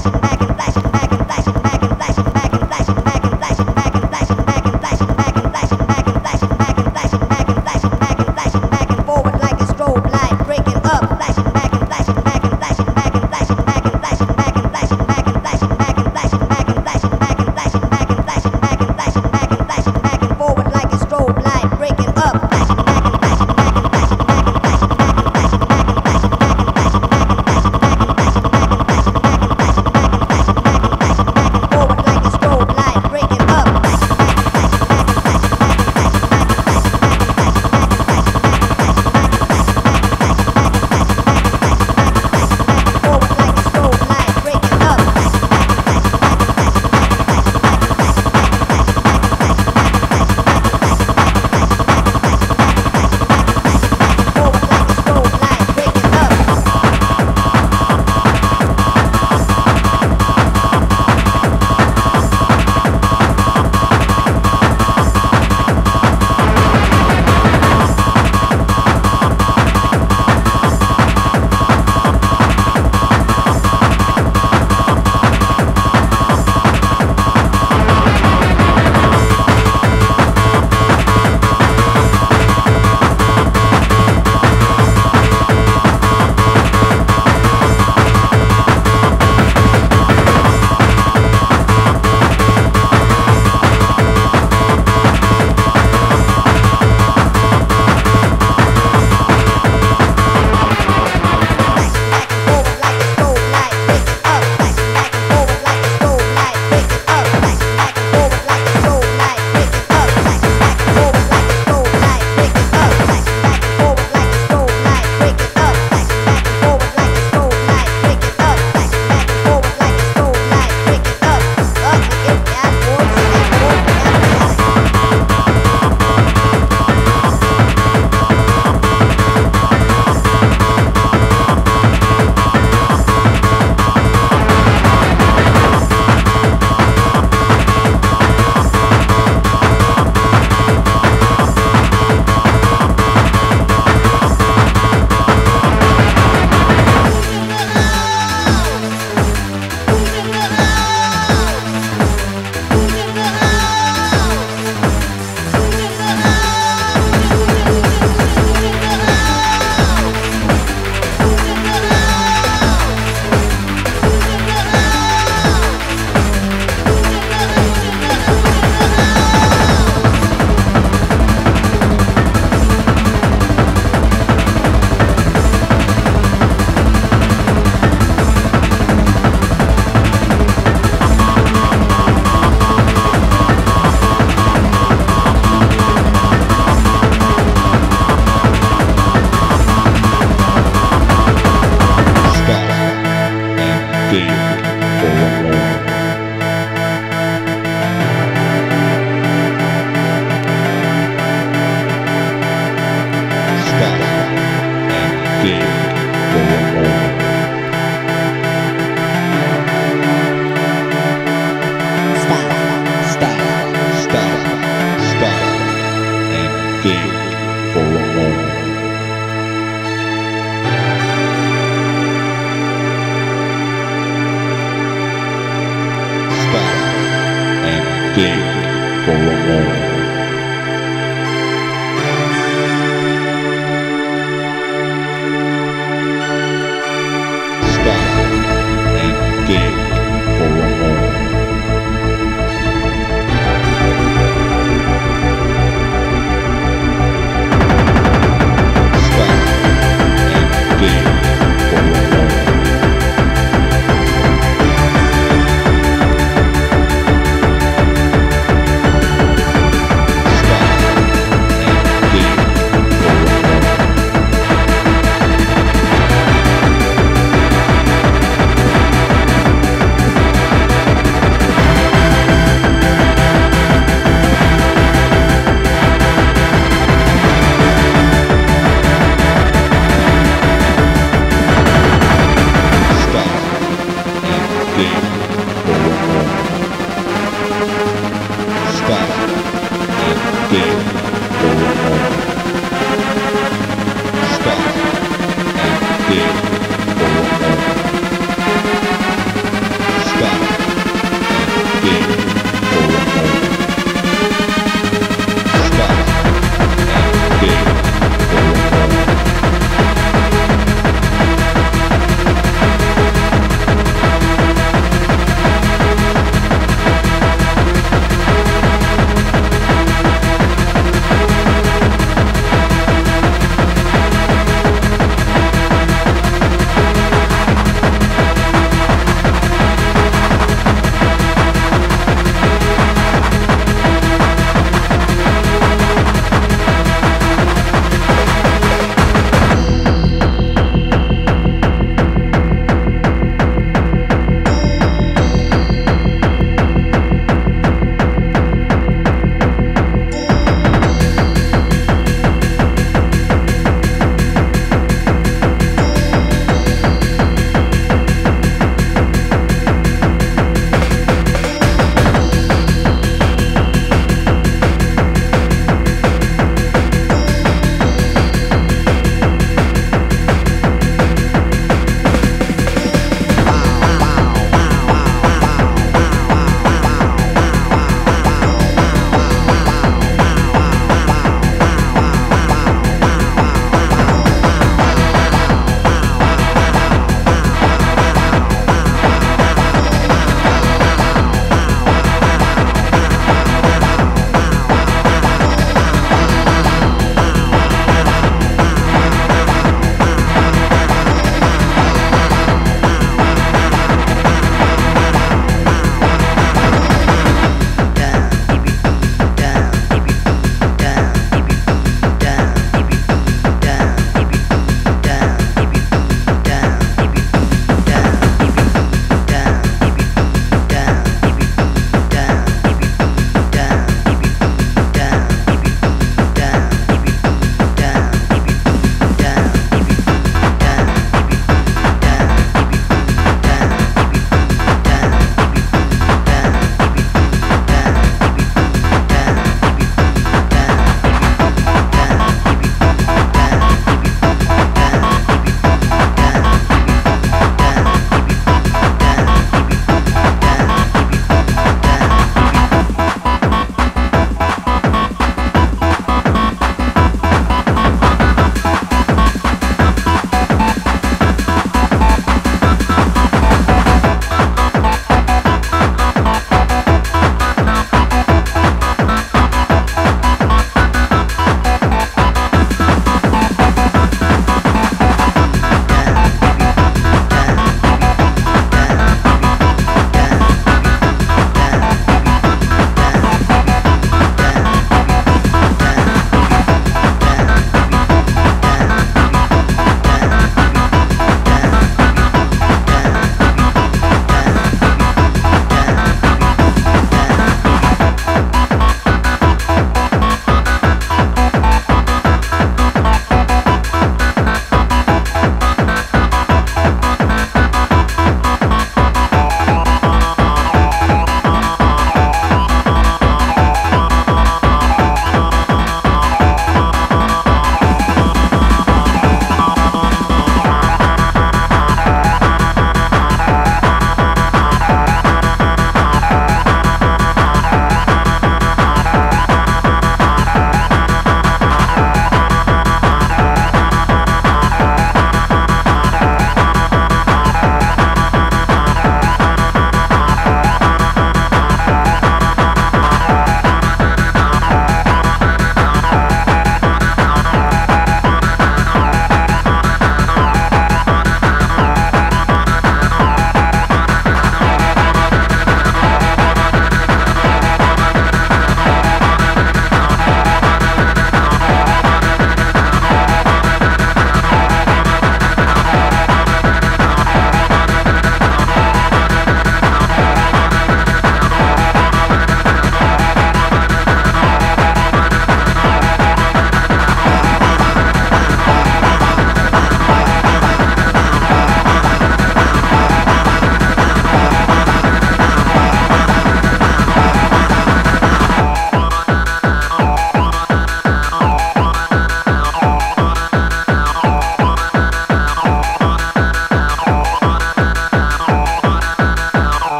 Stop and dig for